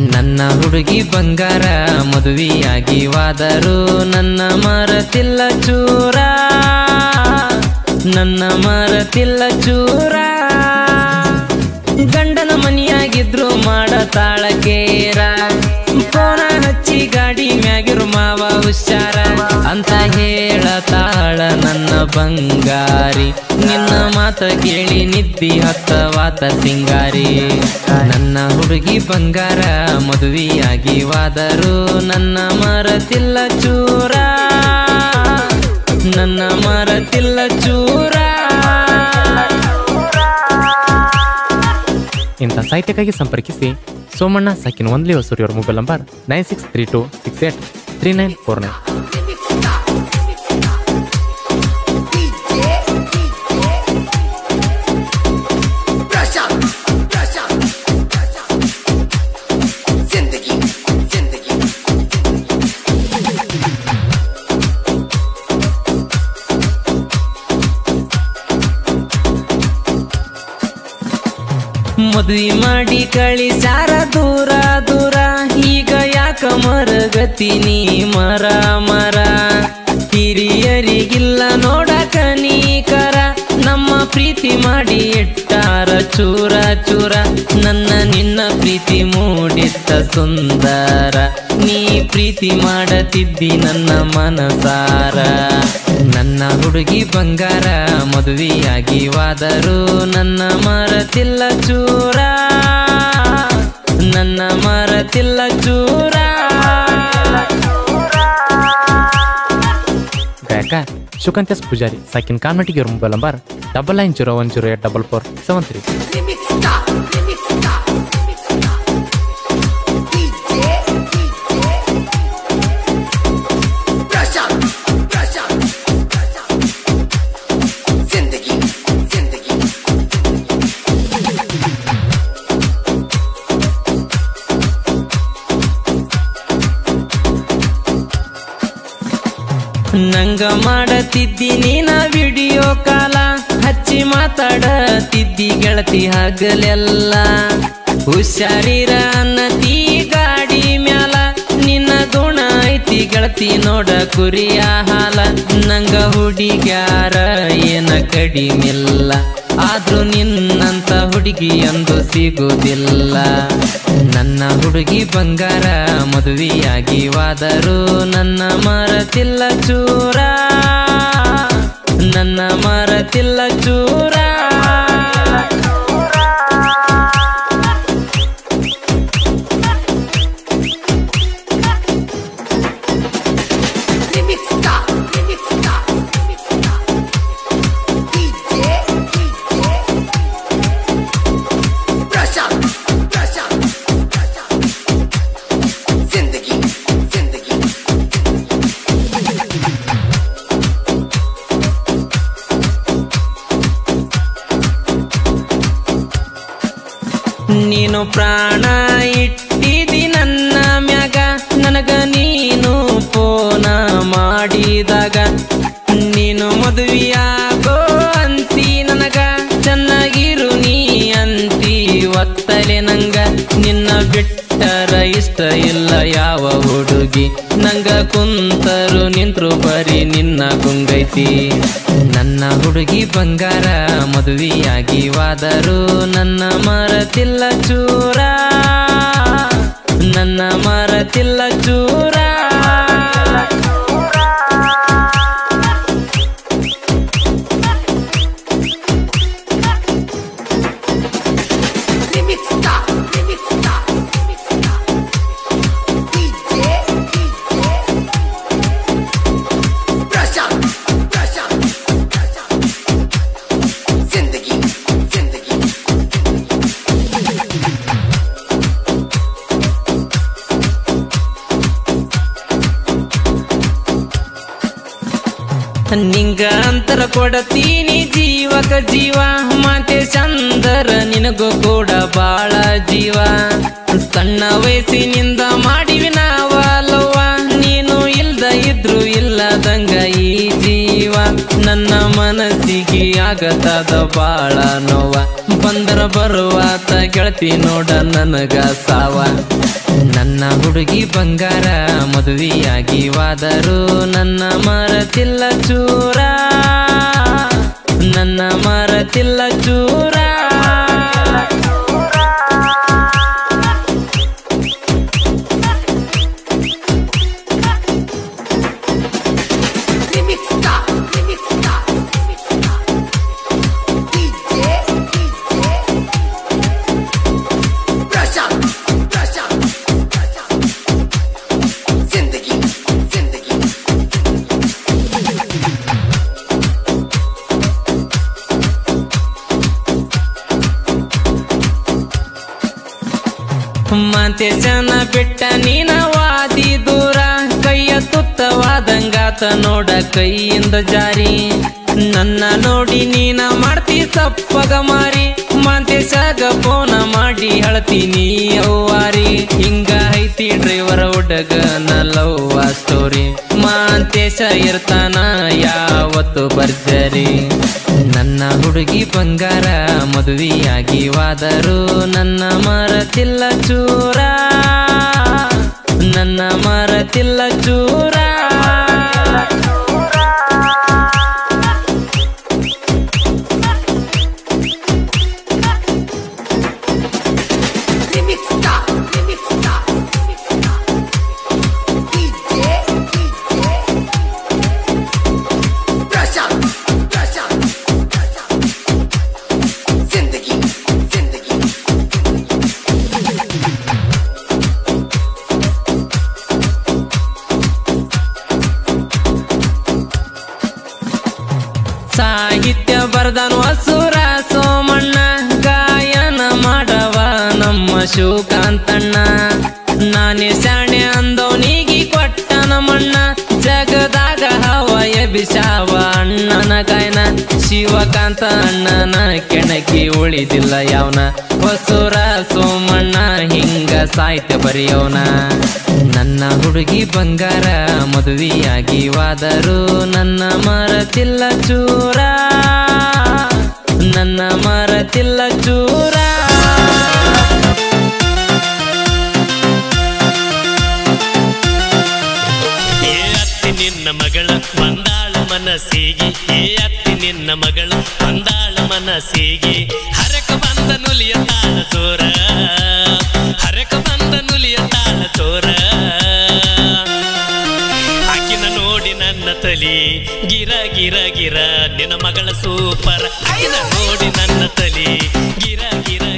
ನನ್ನ ಹುಡುಗಿ ಬಂಗಾರ, ಮದುವೆಯಾಗಿ ವಾದರು ನನ್ನ ಮರತಿಲ್ಲ ಚೂರ. ನನ್ನ ಮರತಿಲ್ಲ ಚೂರ. ಗಂಡನ ಮನಿಯಾಗಿದ್ರು ಮಾಡ ಕೇರ ಫೋನ ಹಚ್ಚಿ ಗಾಡಿ ಮ್ಯಾಗಿರು ಮಾವ ಹುಷಾರ. ಬಂಗಾರಿ. ನಿನ್ನ ಮಾತ ಕೇಳಿ ನಿದ್ದಿ ಹತ್ತವಾತ ಸಿಂಗಾರಿ. ನನ್ನ ಹುಡುಗಿ ಬಂಗಾರ, ಮದುವೆಯಾಗಿ ವಾದರು ನನ್ನ ಮರತಿಲ್ಲ ಚೂರ. ನನ್ನ ಮರತಿಲ್ಲ ಚೂರ. ಇಂಥ ಸಾಹಿತ್ಯಕ್ಕಾಗಿ ಸಂಪರ್ಕಿಸಿ ಸೋಮಣ್ಣ, ಸಾಕಿನ ಒಂದ್ಲಿ ಹೊಸೂರಿ ಅವ್ರ mobile number nine six three two six eight three nine four nine. ಮದ್ವಿ ಮಾಡಿ ಕಳಿಸಾರ ದೂರ ದೂರ, ಈಗ ಯಾಕ ಮರಗತಿ ನೀ ಮರ ಮರ? ಹಿರಿಯರಿಗಿಲ್ಲ ನೋಡಕ ನೀಕರ ನಮ್ಮ ಪ್ರೀತಿ ಮಾಡಿ ಇಟ್ಟಾರ ಚೂರ ಚೂರ, ನನ್ನ ನಿನ್ನ ಪ್ರೀತಿ ಮೂಡಿತ್ತ ಸುಂದರ. ನೀ ಪ್ರೀತಿ ಮಾಡತಿದ್ದಿ ನನ್ನ ಮನಸಾರ. ನನ್ನ ಹುಡುಗಿ ಬಂಗಾರ ಮದುವೆಯಾಗಿ ವಾದರು ನನ್ನ ಮರತಿಲ್ಲ ಚೂರ. ನನ್ನ ಮರತಿಲ್ಲ ಚೂರ. ಶುಕಂತ್ಯಸ್ ಪೂಜಾರಿ ಸಾಕಿನ ಕಾನ್ವೆಂಟಿಗೆ mobile number double nine zero one zero eight double four seven three ನಂಗ ಮಾಡತಿದ್ದಿ ನೀನ ವಿಡಿಯೋ ಕಾಲ, ಹಚ್ಚಿ ಮಾತಾಡತಿದ್ದಿ ಗೆಳತಿ ಹಗಲೆಲ್ಲ. ಹುಷಾರಿರ ಅನ್ನತಿ ಗಾಡಿ ಮ್ಯಾಲ, ನಿನ್ನ ಗುಣ ಐತಿ ಗೆಳತಿ ನೋಡ ಕುರಿಯ ಹಾಲ. ನಂಗ ಹುಡುಗ್ಯಾರ ಏನ ಕಡಿಮಿಲ್ಲ, ಆದ್ರೂ ನಿನ್ನಂತ ಹುಡುಗಿ ಎಂದು ಸಿಗುವುದಿಲ್ಲ ನನ್ನ ಹುಡುಗಿ ಬಂಗಾರ ಮದುವೆಯಾಗಿ ವಾದರು ನನ್ನ ಮರತಿಲ್ಲ ಚೂರ. ನನ್ನ ಮರತಿಲ್ಲ ಚೂರ. ನೀನು ಪ್ರಾಣ ಇಟ್ಟಿದಿ ನನ್ನ ಮ್ಯಾಗ, ನನಗ ನೀನು ಫೋನ ಮಾಡಿದಾಗ. ನೀನು ಮದುವೆಯಾಗೋ ಅಂತಿ ನನಗ, ಚೆನ್ನಾಗಿರು ನೀ ಅಂತಿ ಒತ್ತಲೆ ನಂಗ. ನಿನ್ನ ಬಿಟ್ಟರ ಇಷ್ಟ ಇಲ್ಲ ಯಾವ ಹುಡುಗಿ, ನಂಗ ಕುಂತರು ನಿಂತರು ಬರೀ ನಿನ್ನ ಗುಂಗೈತಿ. ನನ್ನ ಹುಡುಗಿ ಬಂಗಾರ ಮದುವೆಯಾಗಿ ವಾದರು ನನ್ನ ಮರತಿಲ್ಲ ಚೂರ. ನನ್ನ ಮರತಿಲ್ಲ ಚೂರ. ನಿಂಗ ಅಂತರ ಕೊಡತೀನಿ ಜೀವಕ ಜೀವ. ಮಾತೆ ಚಂದರ ನಿನಗೂ ಕೂಡ ಬಾಳ ಜೀವ. ಸಣ್ಣ ವಯಸ್ಸಿನಿಂದ ಮಾಡಿವಿ ನಾವಲ್ವ ನೀನು ಇಲ್ದ ಇದ್ರು ಇಲ್ಲದಂಗ ಈ ಜೀವ. ನನ್ನ ಮನಸ್ಸಿಗೆ ಆಗತದ ಬಾಳ ನೋವ. ಬಂದರ ಬರುವಾತ ಗೆಳತಿ ನೋಡ ನನಗ ಸಾವ. ನನ್ನ ಹುಡುಗಿ ಬಂಗಾರ ಮದುವೆಯಾಗಿ ವಾದರು ನನ್ನ ಮರತಿಲ್ಲ ಚೂರ. ನನ್ನ ಮರತಿಲ್ಲ ಚೂರ. ಮಾಂತೇಶನ ಬಿಟ್ಟ ನೀನ ವಾದಿ ದೂರ. ಕೈಯ ತುತ್ತವಾದಂಗಾತ ನೋಡ ಕೈಯಿಂದ ಜಾರಿ. ನನ್ನ ನೋಡಿ ನೀನ ಮಾಡ್ತಿ ಸಪ್ಪಗ ಮಾರಿ. ಸಾಗ ಫೋನ ಮಾಡಿ ಹೇಳ್ತೀನಿ ಅವ್ವಾರಿ. ಹಿಂಗ ಐತಿ ಡ್ರೈವರ್ ಹುಡುಗನ ಲವ್ ಸ್ಟೋರಿ ಮಾಂತೇಶ ಇರ್ತಾನ ಯಾವತ್ತು ಬರ್ಜರಿ ನನ್ನ ಹುಡುಗಿ ಬಂಗಾರ ಮದುವೆಯಾಗಿ ವಾದರು ನನ್ನ ಮರತಿಲ್ಲ ಚೂರ. ನನ್ನ ಮರತಿಲ್ಲ ಚೂರ. ಶಿವಕಾಂತಣ್ಣ ನಾನೇ ಶಾಣೆ ಅಂದವನಿಗೆ ಕೊಟ್ಟನ ಮಣ್ಣ. ಜಗದಾಗ ಹವಯ ಬಿಸಾವ ಅಣ್ಣನ ಕಾಯ್ನ. ಶಿವಕಾಂತ ಅಣ್ಣನ ಕೆಣಕಿ ಉಳಿದಿಲ್ಲ ಯಾವನ. ಹೊಸುರ ಸೋಮಣ್ಣ ಹಿಂಗ ಸಾಹಿತ್ಯ ಬರೆಯೋನ. ನನ್ನ ಹುಡುಗಿ ಬಂಗಾರ ಮದುವೆಯಾಗಿ ವಾದರು ನನ್ನ ಮರತಿಲ್ಲ ಚೂರ. ನನ್ನ ಮರತಿಲ್ಲ ಚೂರ. ಮನಸ್ಸಿಗೆ. ಹರಕ ಬಂದ ನುಲಿಯ ತಾಳ ಚೋರ ಹರಕ ಬಂದ ನುಲಿಯ ತಾಳ ಚೋರ ಆಕಿನ ನೋಡಿ ನನ್ನ ತಲಿ ಗಿರ ಗಿರ ಗಿರ. ನಿನ್ನ ಮಗಳ ಸೂಪರ್. ಆಕಿನ ನೋಡಿ ನನ್ನ ತಲಿ ಗಿರ ಗಿರ ಗಿರ